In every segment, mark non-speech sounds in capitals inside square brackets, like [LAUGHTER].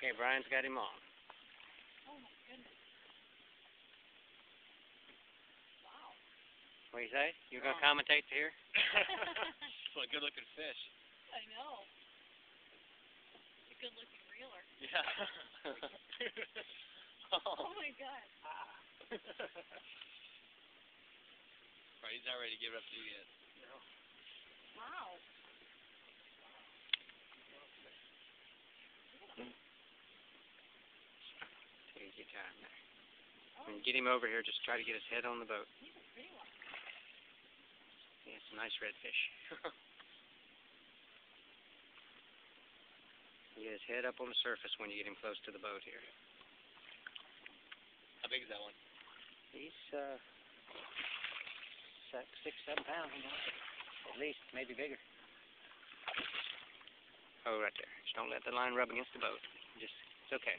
Okay, Brian's got him on. Oh my goodness. Wow. What do you say? You gonna Oh. commentate here? [LAUGHS] [LAUGHS] what a good looking fish. I know. It's a good looking reeler. Yeah. Oh [LAUGHS] oh. my god. Ah. right, he's not ready to give up to you yet. Wow. Take your time there. Oh, When get him over here, just try to get his head on the boat. he's a pretty one. Yeah, it's a nice redfish. [LAUGHS] get his head up on the surface when you get him close to the boat here. How big is that one? He's uh six, six, seven pounds, you know. At least, maybe bigger. Oh, right there. Just don't let the line rub against the boat. Just, it's okay.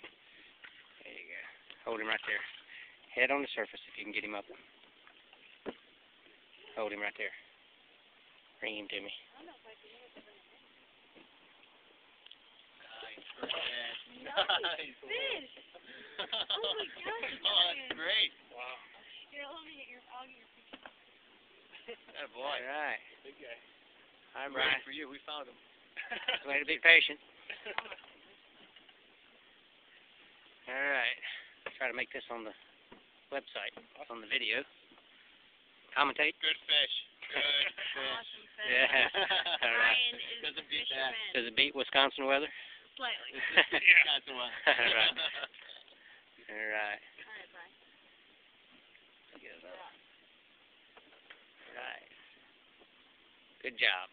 There you go. Hold him right there. Head on the surface if you can get him up. Hold him right there. Bring him to me. I don't know if I can ever bring him Nice. Great catch. in. Nice fish. Oh my gosh, oh, that's great. Wow. Here, let me get your, I'll get your picture. That boy. All right. Big guy. Hi, Brian. for you. We found him. Way to be patient. All right. Try to make this on the website, on the video. Commentate. Good fish. Good [LAUGHS] fish. Awesome fish. Yeah. [LAUGHS] All right. Brian is Doesn't beat that. Does it beat Wisconsin weather? Slightly. [LAUGHS] Wisconsin one. All right. All right. All right, Brian. All right. Good job.